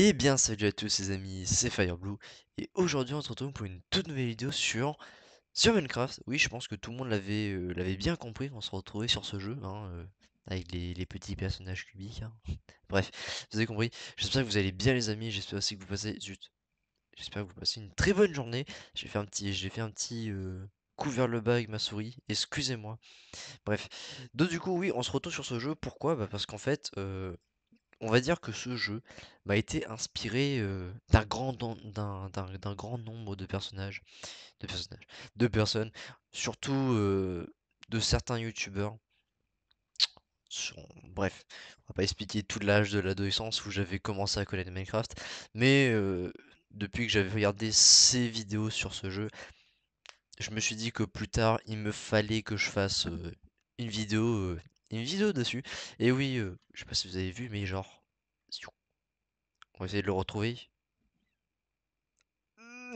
Eh bien salut à tous les amis, c'est Fireblue et aujourd'hui on se retrouve pour une toute nouvelle vidéo sur sur Minecraft. Oui, je pense que tout le monde l'avait euh, bien compris, on se retrouvait sur ce jeu hein, euh, avec les, petits personnages cubiques. hein. Bref, vous avez compris. J'espère que vous allez bien les amis, j'espère aussi que vous passez. J'espère que vous passez une très bonne journée. J'ai fait un petit j'ai fait un petit euh, coup vers le bas avec ma souris, excusez-moi. Bref. Donc du coup, oui, on se retrouve sur ce jeu. Pourquoi? Bah, parce qu'en fait, on va dire que ce jeu m'a été inspiré d'un grand, grand nombre de personnages, de personnes, surtout de certains youtubeurs. Bref, on va pas expliquer tout l'âge de l'adolescence où j'avais commencé à connaître Minecraft, mais depuis que j'avais regardé ces vidéos sur ce jeu, je me suis dit que plus tard, il me fallait que je fasse une vidéo, une vidéo dessus. Et oui, euh, je sais pas si vous avez vu, mais genre, on va essayer de le retrouver.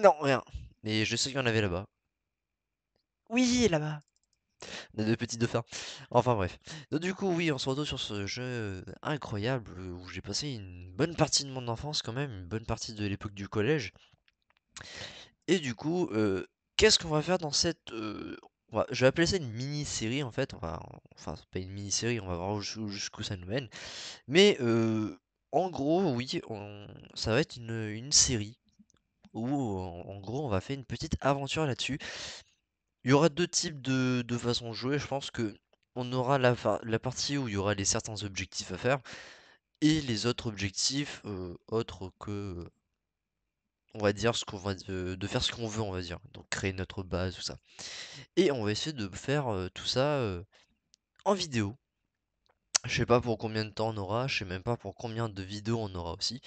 Non, rien. Mais je sais qu'il y en avait là-bas. Oui, là-bas. A deux petits dauphins. Enfin bref. Donc du coup, oui, on se retrouve sur ce jeu euh, incroyable euh, où j'ai passé une bonne partie de mon enfance quand même, une bonne partie de l'époque du collège. Et du coup, euh, qu'est-ce qu'on va faire dans cette... euh, je vais appeler ça une mini-série en fait. Enfin, c'est pas une mini-série, on va voir jusqu'où ça nous mène. Mais euh, en gros, oui, ça va être une, série où en, gros on va faire une petite aventure là-dessus. Il y aura deux types de, façons de jouer. Je pense que on aura la partie où il y aura les certains objectifs à faire et les autres objectifs euh, autres que on va dire ce qu'on va de, faire ce qu'on veut on va dire. Donc créer notre base tout ça. Et on va essayer de faire tout ça en vidéo. Je sais pas pour combien de temps on aura je sais même pas pour combien de vidéos on aura aussi.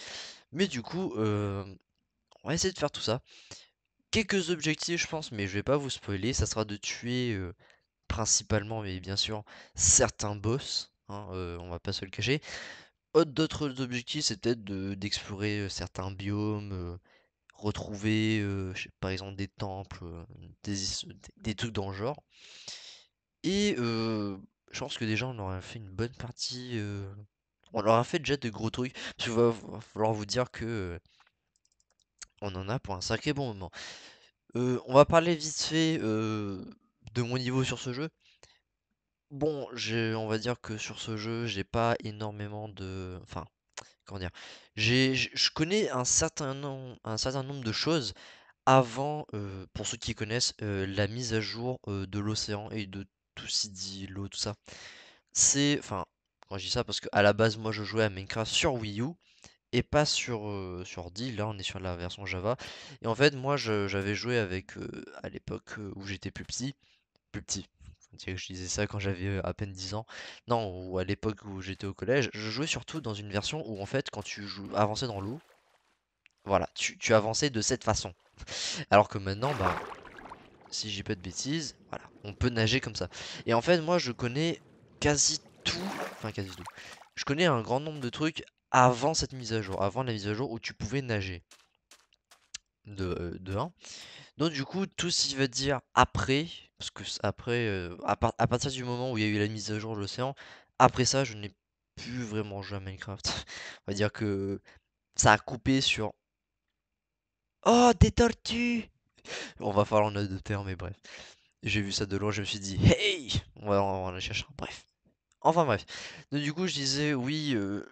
Mais du coup on va essayer de faire tout ça. Quelques objectifs je pense mais je vais pas vous spoiler. Ça sera de tuer principalement, mais bien sûr, certains boss, hein, on va pas se le cacher. Autre- D'autres objectifs, c'est peut-être de- d'explorer certains biomes, retrouver, par exemple, des temples, des, trucs dans le genre. Et je pense que déjà, on aura fait une bonne partie. on aura fait déjà de gros trucs. Parce qu'il va, falloir vous dire que on en a pour un sacré bon moment. On va parler vite fait de mon niveau sur ce jeu. Bon, on va dire que sur ce jeu, j'ai pas énormément de enfin, je connais un certain nombre de choses avant, pour ceux qui connaissent, la mise à jour, de l'océan et de tout ce qui dit l'eau, tout ça. C'est enfin, quand je dis ça parce qu'à la base, moi, je jouais à Minecraft sur Wii U et pas sur, heu, sur. Là, on est sur la version Java et en fait, moi, j'avais joué avec, à l'époque, où j'étais plus petit plus petit. Que je disais ça quand j'avais à peine 10 ans. Non, ou à l'époque où j'étais au collège, je jouais surtout dans une version où en fait quand tu avançais dans l'eau, voilà, tu, tu avançais de cette façon. Alors que maintenant, bah, si j'ai pas de bêtises, voilà, on peut nager comme ça. Et en fait, moi je connais quasi tout, enfin quasi tout. Je connais un grand nombre de trucs avant cette mise à jour, avant la mise à jour où tu pouvais nager. De, euh, de 1. Donc du coup, tout ce qui va dire après, parce que après, euh, à, par- à partir du moment où il y a eu la mise à jour de l'océan, après ça, je n'ai plus vraiment joué à Minecraft. On va dire que ça a coupé sur... Oh, des tortues! On va falloir en adopter, mais bref. J'ai vu ça de loin, je me suis dit, hey! On va, va aller chercher. Bref. Enfin bref. Donc du coup, je disais, oui, euh,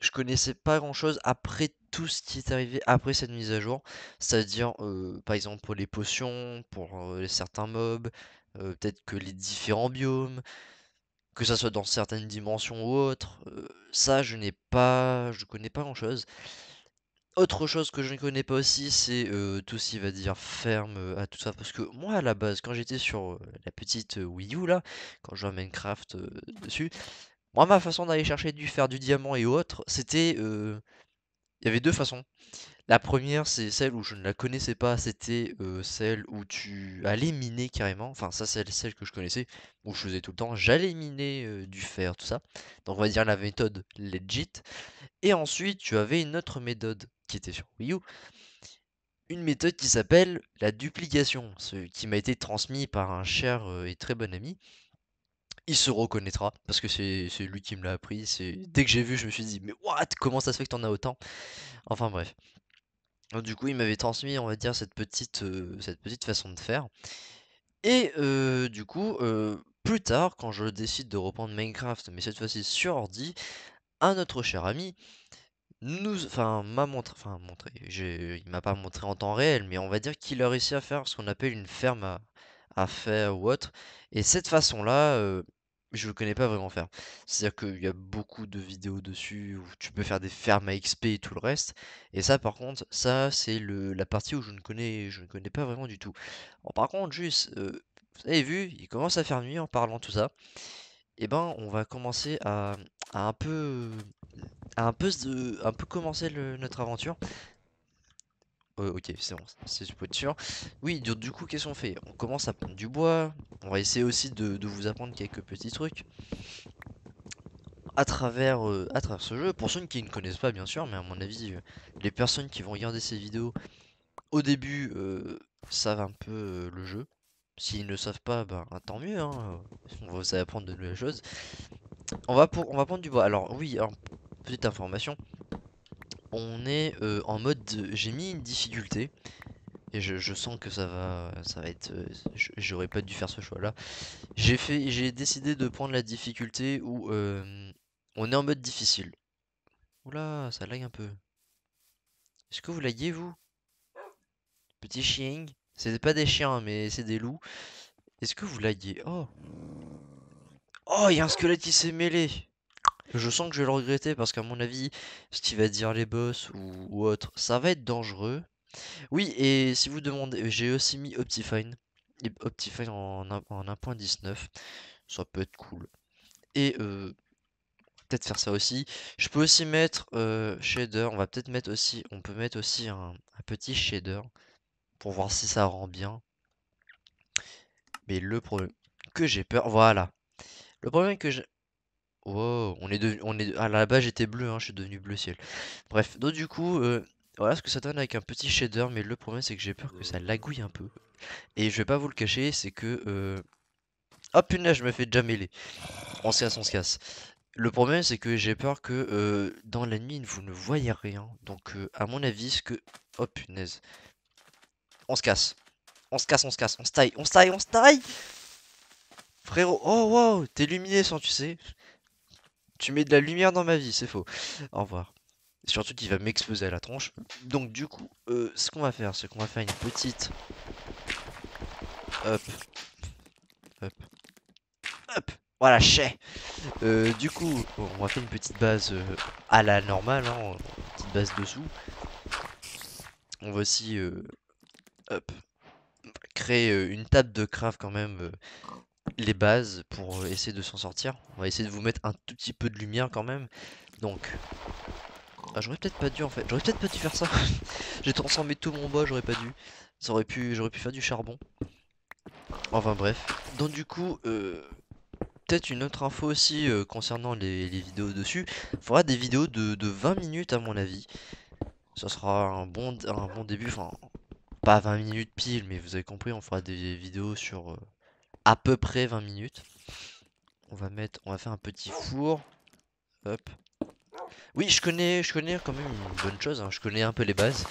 je connaissais pas grand-chose après tout ce qui est arrivé après cette mise à jour. C'est-à-dire, par exemple, pour les potions, pour certains mobs, peut-être que les différents biomes, que ça soit dans certaines dimensions ou autres. ça, je n'ai pas, je connais pas grand-chose. Autre chose que je ne connais pas aussi, c'est tout ce qui va dire ferme à tout ça. Parce que moi, à la base, quand j'étais sur la petite Wii U, là, quand je jouais Minecraft dessus, moi, ma façon d'aller chercher du fer, du diamant et autres, c'était... euh, Il y avait deux façons. La première, c'est celle où je ne la connaissais pas, c'était euh, celle où tu allais miner carrément. Enfin, ça, c'est celle que je connaissais, où je faisais tout le temps. J'allais miner euh, du fer, tout ça. Donc, on va dire la méthode legit. Et ensuite, tu avais une autre méthode qui était sur Wii U. Une méthode qui s'appelle la duplication, ce qui m'a été transmis par un cher et très bon ami. Il se reconnaîtra parce que c'est lui qui me l'a appris. C'est dès que j'ai vu, je me suis dit mais what? Comment ça se fait que t'en as autant? Enfin bref. Donc, du coup, il m'avait transmis, on va dire, cette petite, cette petite façon de faire. Et du coup, plus tard, quand je décide de reprendre Minecraft, mais cette fois-ci sur ordi, un autre cher ami nous, enfin, m'a montré, enfin, montré, il m'a pas montré en temps réel, mais on va dire qu'il a réussi à faire ce qu'on appelle une ferme à, à faire ou autre. Et cette façon-là, je ne connais pas vraiment faire. C'est-à-dire qu'il y a beaucoup de vidéos dessus où tu peux faire des fermes à XP et tout le reste. Et ça, par contre, ça, c'est le, la partie où je ne connais, je ne connais pas vraiment du tout. par contre, juste, vous avez vu, il commence à faire nuit en parlant tout ça. Et eh ben, on va commencer à, un peu commencer notre aventure. Ok, c'est bon, c'est pour être sûr. Oui, du, coup, qu'est-ce qu'on fait? On commence à prendre du bois. On va essayer aussi de, vous apprendre quelques petits trucs à travers, euh, à travers ce jeu. Pour ceux qui ne connaissent pas, bien sûr, mais à mon avis, euh, les personnes qui vont regarder ces vidéos au début euh, savent un peu le jeu. S'ils ne savent pas, ben tant mieux, hein. On va vous apprendre de nouvelles choses. On va, pour, on va prendre du bois. Alors oui, petite information. On est euh, en mode... J'ai mis une difficulté. Et je, sens que ça va, ça va être... Euh, j'aurais pas dû faire ce choix là. J'ai fait, j'ai décidé de prendre la difficulté où euh, on est en mode difficile. Oula, ça lag un peu. Est-ce que vous laguez vous? Petit chien c'est pas des chiens, mais c'est des loups. Est-ce que vous l'aguez? Oh Oh, il y a un squelette qui s'est mêlé Je sens que je vais le regretter parce qu'à mon avis, ce qu'il va dire les boss ou, autre, ça va être dangereux. Oui, et si vous demandez, j'ai aussi mis Optifine. Optifine en, en 1.19. Ça peut être cool. Et euh, peut-être faire ça aussi. Je peux aussi mettre euh, shader. On va peut-être mettre aussi, on peut mettre aussi un petit shader pour voir si ça rend bien. Mais le problème que j'ai peur, voilà. Le problème que j'ai... Oh, on est devenu, on est, à la base j'étais bleu, hein, je suis devenu bleu ciel. Bref, donc du coup, euh, voilà ce que ça donne avec un petit shader, mais le problème c'est que j'ai peur que ça lagouille un peu. Et je vais pas vous le cacher, c'est que... Euh... Oh punaise, je me fais déjà mêler. On se casse, on se casse. Le problème c'est que j'ai peur que euh, dans la nuit vous ne voyez rien. Donc euh, à mon avis, ce que... Oh punaise. On se casse. On se casse, on se casse. On se taille, on se taille, on se taille Frérot, oh wow, t'es luminescent, tu sais. Tu mets de la lumière dans ma vie, c'est faux. Au revoir. Surtout qu'il va m'exploser à la tronche. Donc du coup, euh, ce qu'on va faire, c'est qu'on va faire une petite... Hop. Hop. Hop. Voilà, chais. Euh, du coup, on va faire une petite base euh, à la normale, hein, petite base dessous. On va aussi Hop. Créer euh, une table de craft quand même, euh, les bases pour euh, essayer de s'en sortir. On va essayer de vous mettre un tout petit peu de lumière quand même. Donc, ah, j'aurais peut-être pas dû en fait, j'aurais peut-être pas dû faire ça. J'ai transformé tout mon bois, j'aurais pas dû. Ça pu, j'aurais pu faire du charbon. Enfin bref. Donc du coup, peut-être une autre info aussi concernant les, vidéos dessus. Il faudra des vidéos de, de 20 minutes à mon avis. Ça sera un bon, un bon début. Enfin, pas 20 minutes pile, mais vous avez compris, on fera des vidéos sur euh, à peu près 20 minutes. On va mettre, on va faire un petit four. Hop. Oui, je connais, je connais quand même une bonne chose. Hein. Je connais un peu les bases.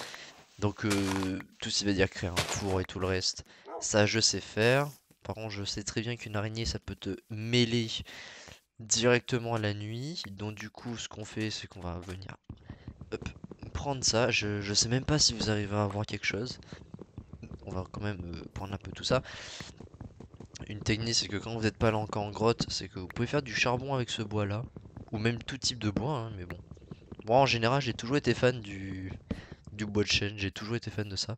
Donc euh, tout ce qui veut dire créer un four et tout le reste, ça je sais faire. Par contre, je sais très bien qu'une araignée, ça peut te mêler directement à la nuit. Donc du coup, ce qu'on fait, c'est qu'on va venir prendre ça. Je, sais même pas si vous arrivez à voir quelque chose on va quand même euh, prendre un peu tout ça. Une technique, c'est que quand vous n'êtes pas là encore en grotte, c'est que vous pouvez faire du charbon avec ce bois là. Ou même tout type de bois, hein, mais bon. Moi en général, j'ai toujours été fan du, du bois de chêne, j'ai toujours été fan de ça.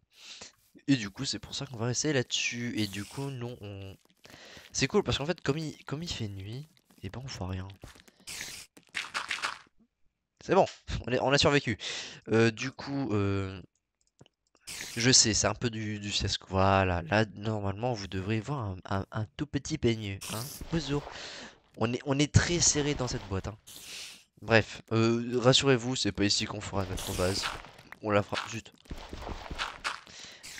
Et du coup, c'est pour ça qu'on va rester là-dessus. Et du coup, nous, on... C'est cool parce qu'en fait, comme il, comme il fait nuit, et eh ben on voit rien. C'est bon, on, on, a survécu. Euh, du coup, euh, je sais, c'est un peu du, du Voilà, là, normalement, vous devrez voir un, tout petit peigne. Hein Bonjour. On est, très serré dans cette boîte. Hein. Bref, euh, rassurez-vous, c'est pas ici qu'on fera notre base. On la fera... Zut.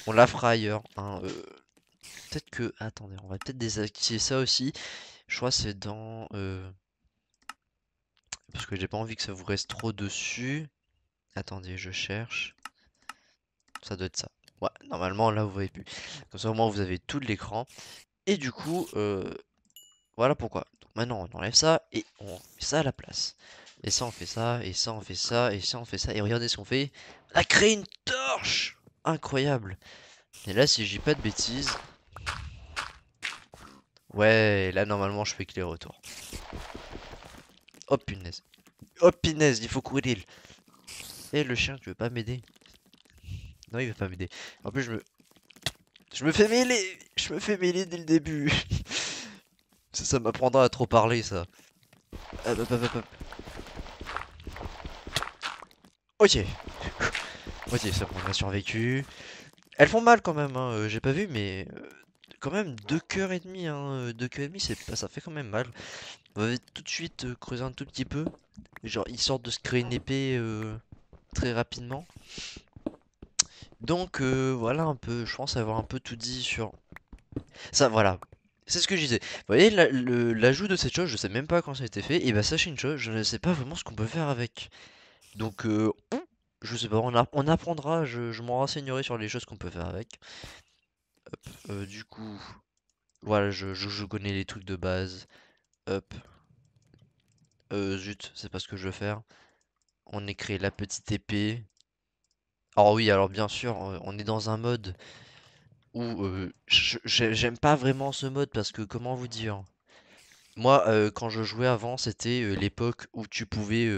On la fera ailleurs. Hein, euh, peut-être que... Attendez, on va peut-être désactiver ça aussi. Je crois c'est dans... Euh, parce que j'ai pas envie que ça vous reste trop dessus. Attendez, je cherche. Ça doit être ça. Ouais, normalement là vous voyez plus. Comme ça au moins vous avez tout l'écran. Et du coup, euh, voilà pourquoi. Donc maintenant on enlève ça et on met ça à la place. Et ça on fait ça, et ça on fait ça, et ça on fait ça. Et regardez ce qu'on fait. On a créé une torche Incroyable Et là si j'ai pas de bêtises... Ouais, là normalement je peux éclairer autour. Oh punaise. Oh punaise, il faut courir. Et le chien, tu veux pas m'aider? Non, il veut pas m'aider. En plus, je me... Je me fais mêler Je me fais mêler dès le début Ça, ça m'apprendra à trop parler, ça. Hop, hop, hop, hop. Ok. ok, bon, on survécu. Elles font mal quand même, hein. euh, j'ai pas vu, mais... Euh, quand même, deux cœurs et demi, hein. Euh, deux cœurs et demi, c'est ça fait quand même mal. On va tout de suite creuser un tout petit peu. Genre, ils sortent de se créer une épée très rapidement. Donc euh, voilà un peu, je pense avoir un peu tout dit sur ça, voilà. C'est ce que je disais. Vous voyez, l'ajout de cette chose, je sais même pas quand ça a été fait. Et bah sachez une chose, je ne sais pas vraiment ce qu'on peut faire avec. Donc, euh, je sais pas, on, on apprendra, je, m'en renseignerai sur les choses qu'on peut faire avec. Euh, du coup, voilà, je, je, connais les trucs de base. Hop. zut, c'est pas ce que je veux faire. On écrit la petite épée. Alors oui, alors bien sûr, on est dans un mode où j'aime pas vraiment ce mode parce que comment vous dire? Moi, quand je jouais avant, c'était l'époque où tu pouvais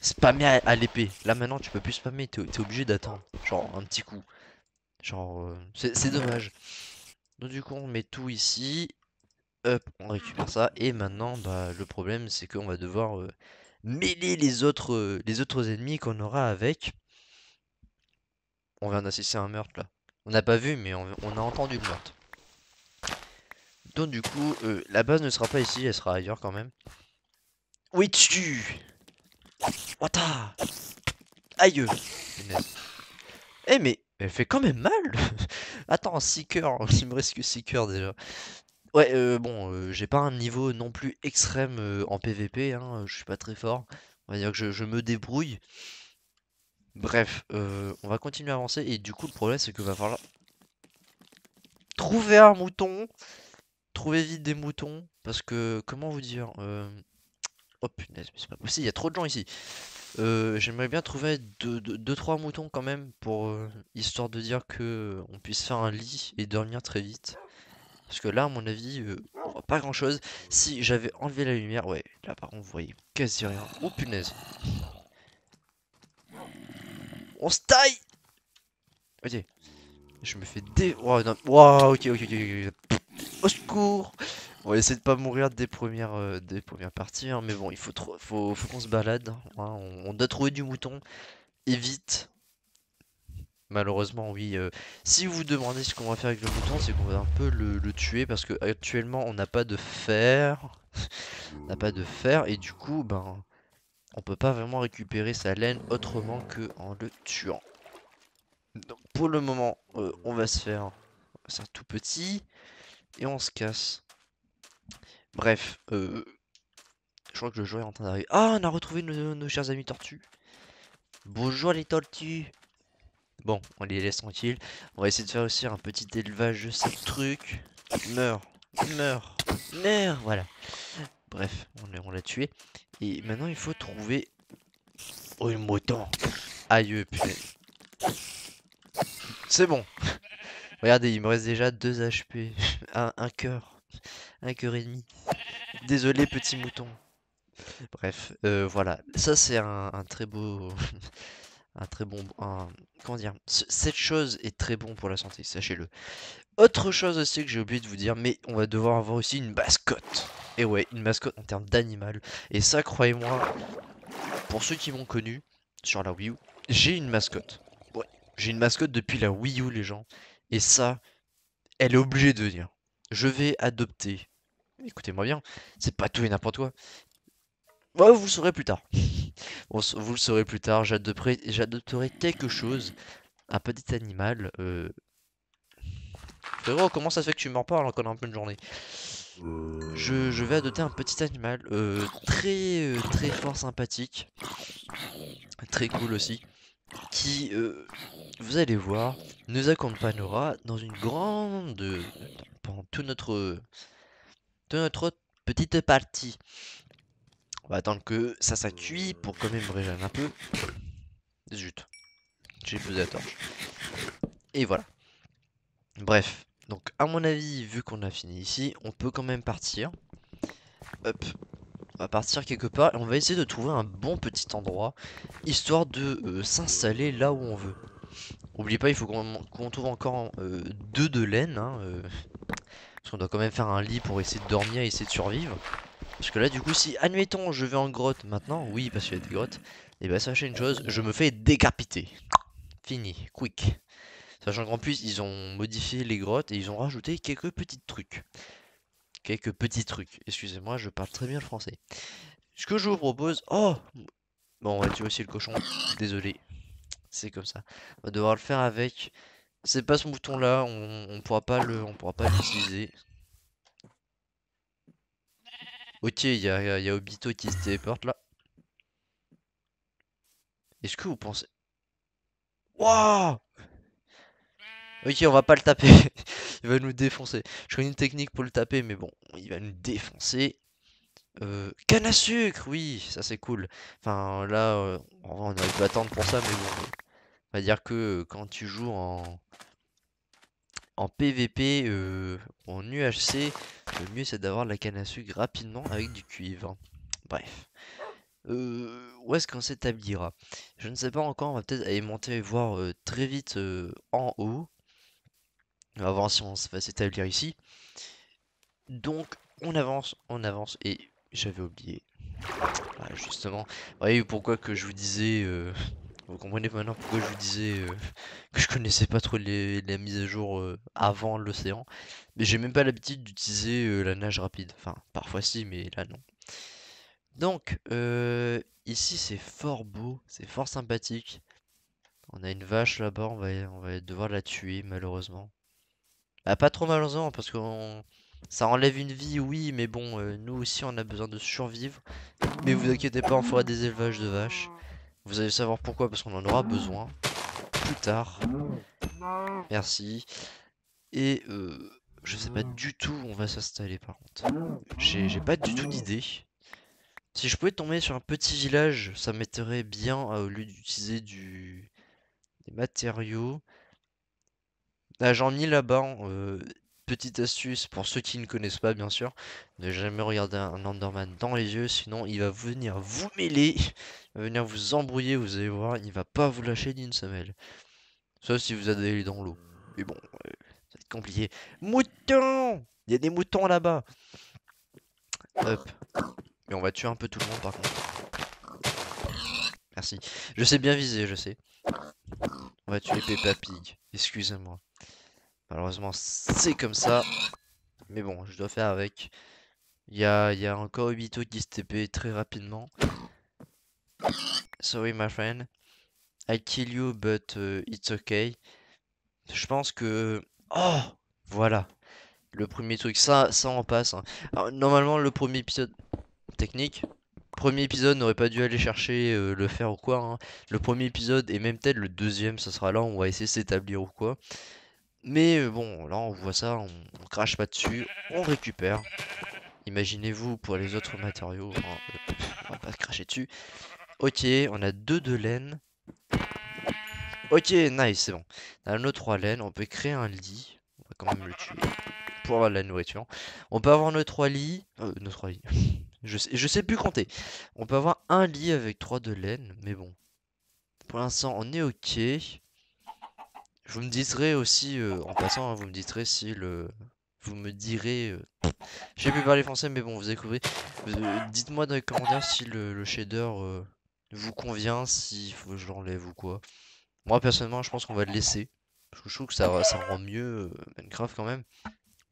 spammer à, l'épée. Là maintenant, tu peux plus spammer, t'es es obligé d'attendre, genre un petit coup. Genre, c'est dommage. Donc du coup, on met tout ici. Hop, on récupère ça. Et maintenant, bah, le problème, c'est qu'on va devoir mêler les autres, les autres ennemis qu'on aura avec. On vient d'assister à un meurtre là. On n'a pas vu, mais on, a entendu le meurtre. Donc du coup, euh, la base ne sera pas ici, elle sera ailleurs quand même. Oui, tu Wata Aïe Eh mais, elle fait quand même mal Attends, 6 cœurs, il me reste que 6 cœurs déjà. Ouais, euh, bon, euh, j'ai pas un niveau non plus extrême en PVP, hein, je suis pas très fort. On va dire que je me débrouille. Bref, euh, on va continuer à avancer et du coup le problème c'est que va falloir trouver un mouton, trouver vite des moutons, parce que comment vous dire, euh... oh punaise, mais c'est pas possible, il y a trop de gens ici. Euh, j'aimerais bien trouver 2-3 moutons quand même pour histoire de dire que on puisse faire un lit et dormir très vite. Parce que là, à mon avis, on voit pas grand chose. Si j'avais enlevé la lumière, ouais, là par contre, vous voyez quasi rien. Oh punaise. On se taille Ok. Je me fais dé... Oh, non. ok, ok, ok, Au secours On va essayer de pas mourir des premières, euh, des premières parties, hein, mais bon, il faut, trop, faut qu'on se balade. Hein, on, doit trouver du mouton. Et vite. Malheureusement, oui. Euh, si vous vous demandez ce qu'on va faire avec le mouton, c'est qu'on va un peu le, le, tuer parce que actuellement on n'a pas de fer. on n'a pas de fer et du coup, ben, on peut pas vraiment récupérer sa laine autrement que en le tuant. Donc pour le moment, euh, on va se faire ça tout petit et on se casse. Bref, euh, je crois que le joueur est en train d'arriver. Ah, on a retrouvé nos, chers amis tortues. Bonjour les tortues. Bon, on les laisse tranquilles. On va essayer de faire aussi un petit élevage de ces trucs. Meurs, meurs, meurs, voilà. Bref, on l'a tué. Et maintenant, il faut trouver... Oh, une mouton Aïe, putain. C'est bon. Regardez, il me reste déjà 2 HP. un, un cœur. Un cœur et demi. Désolé, petit mouton. Bref, euh, voilà. Ça, c'est un, très beau... un très bon... comment dire Cette chose est très bon pour la santé, sachez-le. Autre chose aussi que j'ai oublié de vous dire, mais on va devoir avoir aussi une mascotte. Et ouais, une mascotte en termes d'animal. Et ça, croyez-moi, pour ceux qui m'ont connu sur la Wii U, j'ai une mascotte. Ouais, j'ai une mascotte depuis la Wii U, les gens. Et ça, elle est obligée de venir. Je vais adopter. Écoutez-moi bien, c'est pas tout et n'importe quoi. Ouais, vous le saurez plus tard. vous le saurez plus tard, j'adopterai quelque chose. Un petit animal. Euh... Frérot, comment ça se fait que tu m'en parles encore en pleine journée je, vais adopter un petit animal euh, très euh, très fort sympathique. Très cool aussi. qui, euh, vous allez voir, nous accompagnera dans une grande... pendant tout notre... toute notre petite partie. On va attendre que ça cuit pour quand même régénérer un peu. Zut. J'ai posé la. Et voilà. Bref. Donc à mon avis, vu qu'on a fini ici, on peut quand même partir. Hop. On va partir quelque part et on va essayer de trouver un bon petit endroit. Histoire de euh, s'installer là où on veut. N'oubliez pas, il faut qu'on trouve encore euh, deux de laine. Hein, euh, parce qu'on doit quand même faire un lit pour essayer de dormir et essayer de survivre. Parce que là, du coup, si, admettons, je vais en grotte maintenant, oui, parce qu'il y a des grottes, et eh bah, ben, sachez une chose, je me fais décapiter. Fini, quick. Sachant qu'en plus, ils ont modifié les grottes et ils ont rajouté quelques petits trucs. Quelques petits trucs. Excusez-moi, je parle très bien le français. Ce que je vous propose... Oh Bon, on va tuer aussi le cochon. Désolé. C'est comme ça. On va devoir le faire avec... C'est pas ce bouton là, on, pourra pas le, on pourra pas l'utiliser. Ok, il y a, y a Obito qui se téléporte là. Est-ce que vous pensez... Wouah Ok, on va pas le taper. il va nous défoncer. Je connais une technique pour le taper, mais bon, il va nous défoncer. Euh, canne à sucre, oui, ça c'est cool. Enfin, là, euh, on aurait pu attendre pour ça, mais bon. On va dire que quand tu joues en, en PVP euh, en UHC, le mieux c'est d'avoir la canne à sucre rapidement avec du cuivre. Bref. Euh, où est-ce qu'on s'établira? Je ne sais pas encore, on va peut-être aller monter voir euh, très vite en haut. On va voir si on va s'établir ici. Donc on avance, on avance et j'avais oublié. justement, vous voyez pourquoi que je vous disais vous comprenez maintenant pourquoi je vous disais euh, que je connaissais pas trop les, mises à jour euh, avant l'océan. Mais j'ai même pas l'habitude d'utiliser euh, la nage rapide. Enfin, parfois si, mais là non. Donc, ici c'est fort beau, c'est fort sympathique. On a une vache là-bas, on va, on va devoir la tuer malheureusement. Bah, pas trop malheureusement parce que ça enlève une vie, oui, mais bon, nous aussi on a besoin de survivre. Mais vous inquiétez pas, on fera des élevages de vaches. Vous allez savoir pourquoi, parce qu'on en aura besoin plus tard. Merci. Et euh, je sais pas du tout où on va s'installer par contre. J'ai pas du tout d'idée. Si je pouvais tomber sur un petit village, ça m'aiderait bien euh, au lieu d'utiliser du... des matériaux. Là, j'en ai là-bas. Euh, petite astuce pour ceux qui ne connaissent pas, bien sûr. Ne jamais regarder un Enderman dans les yeux, sinon il va venir vous mêler venir vous embrouiller, vous allez voir, il va pas vous lâcher d'une semelle. Sauf si vous allez dans l'eau. Mais bon, euh, ça va être compliqué. Mouton Il y a des moutons là-bas Hop. Mais on va tuer un peu tout le monde par contre. Merci. Je sais bien viser, je sais. On va tuer Peppa Pig. Excusez-moi. Malheureusement, c'est comme ça. Mais bon, je dois faire avec. Il y a, y encore Obito qui se TP très rapidement. Sorry, my friend. I kill you, but uh, it's okay. Je pense que... Oh Voilà. Le premier truc. Ça, ça en passe. Hein. normalement, le premier épisode... Technique. Premier épisode n'aurait pas dû aller chercher euh, le faire ou quoi. Hein. Le premier épisode et même peut-être le deuxième, ça sera là. On va essayer de s'établir ou quoi. Mais euh, bon, là on voit ça, on, crache pas dessus, on récupère. Imaginez-vous pour les autres matériaux, euh, on va pas cracher dessus. Ok, on a deux de laine. Ok, nice, c'est bon. On a nos trois laines, on peut créer un lit. On va quand même le tuer pour avoir de la nourriture. On peut avoir nos trois lits. Euh, nos trois lits. je, sais, je sais plus compter. On peut avoir un lit avec trois de laine, mais bon. Pour l'instant, on est ok. Vous me dirai aussi, euh, en passant, hein, vous me direz si le... Vous me direz... Euh... J'ai pu parler français, mais bon, vous découvrez. Euh, dites-moi dans les commentaires si le, shader vous convient, s'il faut que je l'enlève ou quoi. Moi personnellement je pense qu'on va le laisser. Parce que je trouve que ça, ça rend mieux euh, Minecraft quand même.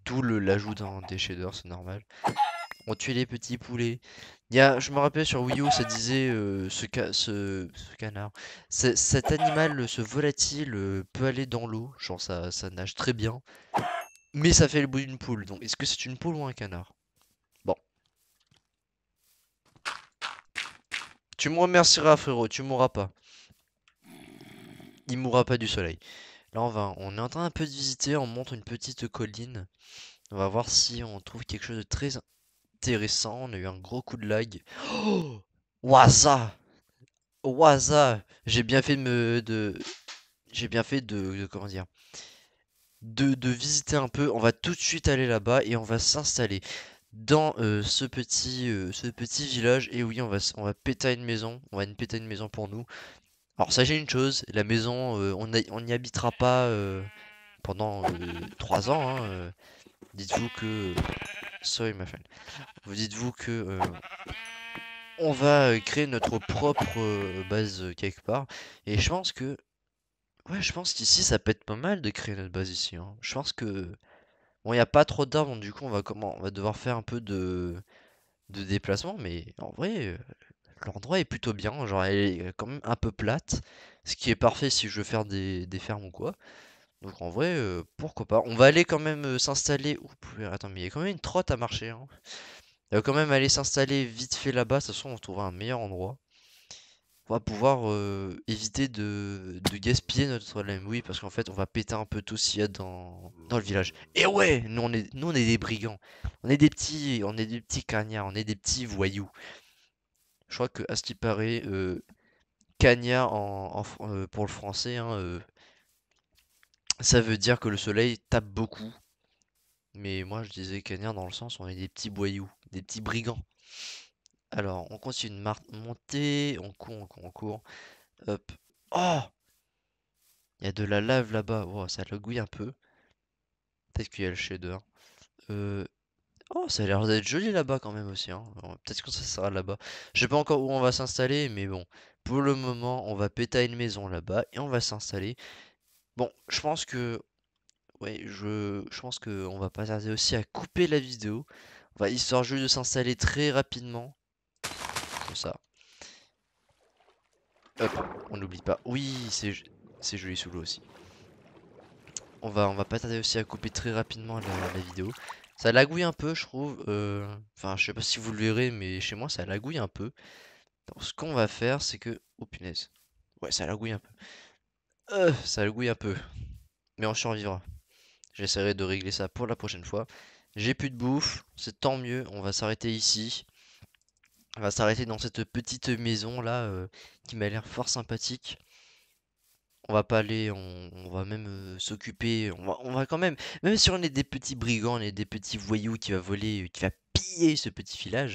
Tout l'ajout d'un des shaders, c'est normal. On tue les petits poulets. Il je me rappelle sur Wii U, ça disait euh, ce, canard. Cet animal, ce volatile, euh, peut aller dans l'eau. Genre ça, ça nage très bien. Mais ça fait le bruit d'une poule. Donc est-ce que c'est une poule ou un canard? Tu me remercieras, frérot, tu mourras pas. il mourra pas du soleil. Là, on va, on est en train un peu de visiter, on monte une petite colline. On va voir si on trouve quelque chose de très intéressant. On a eu un gros coup de lag. Oh Waza Waza J'ai bien fait de me... J'ai bien fait de, Comment dire de, de, visiter un peu. On va tout de suite aller là-bas et on va s'installer dans euh, ce, petit, euh, ce petit village. Et oui, on va, on va péter une maison. On va une péter une maison pour nous. Alors sachez une chose, la maison, euh, on n'y habitera pas pendant 3 ans. Hein, dites-vous que... Sorry ma. Vous dites-vous que... on va créer notre propre base quelque part. Et je pense que... Ouais, je pense qu'ici, ça peut être pas mal de créer notre base ici. Hein. Je pense que... Bon, il n'y a pas trop d'arbres, du coup, on va, comment, on va devoir faire un peu de, de déplacement. Mais en vrai, l'endroit est plutôt bien. Genre, elle est quand même un peu plate. Ce qui est parfait si je veux faire des, fermes ou quoi. Donc en vrai, pourquoi pas. On va aller quand même s'installer... Attends, mais il y a quand même une trotte à marcher. Hein. On va quand même aller s'installer vite fait là-bas. De toute façon, on trouvera un meilleur endroit. On va pouvoir éviter de, gaspiller notre lame. Oui, parce qu'en fait, on va péter un peu tout qu'il y a dans, le village. Et ouais, nous on, est, on est des brigands. On est des petits, on est des petits cagnards, on est des petits voyous. Je crois que à ce qui paraît, cagnard en, pour le français, hein, ça veut dire que le soleil tape beaucoup. Mais moi je disais cagnard dans le sens on est des petits voyous, des petits brigands. Alors, on continue de monter, on court, on court, on court. Hop. Oh Il y a de la lave là-bas. Oh, ça gouille un peu. Peut-être qu'il y a le shader. Euh... Oh, ça a l'air d'être joli là-bas quand même aussi. Hein. Peut-être que ça sera là-bas. Je sais pas encore où on va s'installer, mais bon. Pour le moment, on va péter une maison là-bas et on va s'installer. Bon, je pense que... Ouais, je, je pense qu'on va pas tarder aussi à couper la vidéo. On va histoire juste de s'installer très rapidement ça. Hop, on n'oublie pas. Oui, c'est joli sous l'eau aussi. On va, on va pas tarder aussi à couper très rapidement la, vidéo. Ça lagouille un peu, je trouve. Euh, enfin, je sais pas si vous le verrez, mais chez moi, ça lagouille un peu. Donc, ce qu'on va faire, c'est que... Oh, punaise. Ouais, ça lagouille un peu. Euh, ça lagouille un peu. Mais on survivra. J'essaierai de régler ça pour la prochaine fois. J'ai plus de bouffe, c'est tant mieux. On va s'arrêter ici. On va s'arrêter dans cette petite maison là euh, qui m'a l'air fort sympathique. On va pas aller, on, va même euh, s'occuper, on va, quand même, même si on est des petits brigands, on des petits voyous qui va voler, qui va piller ce petit village,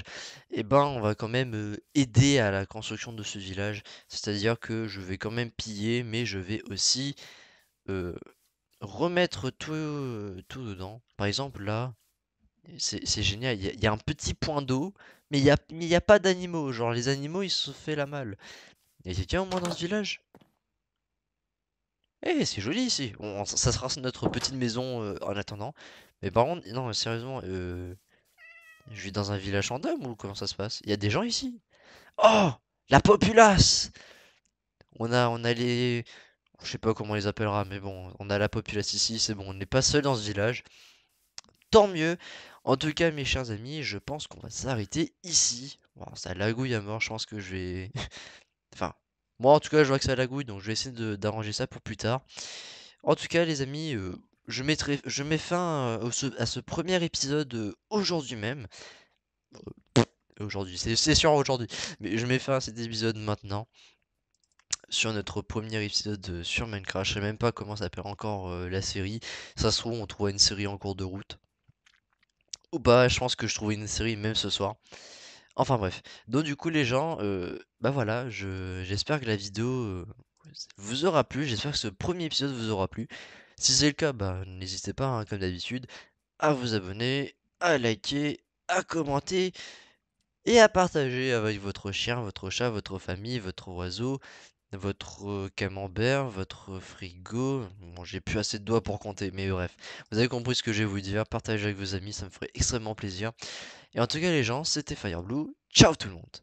et eh ben on va quand même aider à la construction de ce village. C'est-à-dire que je vais quand même piller, mais je vais aussi remettre tout, tout dedans. Par exemple là, c'est génial, il y, a un petit point d'eau, mais il n'y a, a pas d'animaux. Genre, les animaux, ils se fait la malle. Il y a quelqu'un au moins dans ce village? Eh, c'est joli ici. ça sera notre petite maison en attendant. Mais par contre, non, sérieusement, euh, je vis dans un village fantôme ou comment ça se passe? Il y a des gens ici Oh La populace On a, on a les... Je sais pas comment on les appellera, mais bon, on a la populace ici, c'est bon, on n'est pas seul dans ce village. Tant mieux en tout cas, mes chers amis, je pense qu'on va s'arrêter ici. Bon, ça lagouille à mort, je pense que je vais... enfin, moi en tout cas, je vois que ça lagouille, donc je vais essayer d'arranger ça pour plus tard. En tout cas, les amis, euh, je, mettrai, je mets fin euh, à ce premier épisode euh, aujourd'hui même. aujourd'hui, c'est sûr aujourd'hui. Mais je mets fin à cet épisode maintenant sur notre premier épisode sur Minecraft. Je sais même pas comment s'appelle encore la série. Ça se trouve, on trouvera une série en cours de route. Ou pas, je pense que je trouve une série même ce soir. Enfin bref. Donc du coup les gens, euh, bah voilà, j'espère que la vidéo euh, vous aura plu. J'espère que ce premier épisode vous aura plu. Si c'est le cas, bah n'hésitez pas, hein, comme d'habitude, à vous abonner, à liker, à commenter et à partager avec votre chien, votre chat, votre famille, votre oiseau, votre camembert, votre frigo. Bon, j'ai plus assez de doigts pour compter, mais bref. Vous avez compris ce que je vais vous dire. Partagez avec vos amis, ça me ferait extrêmement plaisir. Et en tout cas, les gens, c'était Fireblue. Ciao tout le monde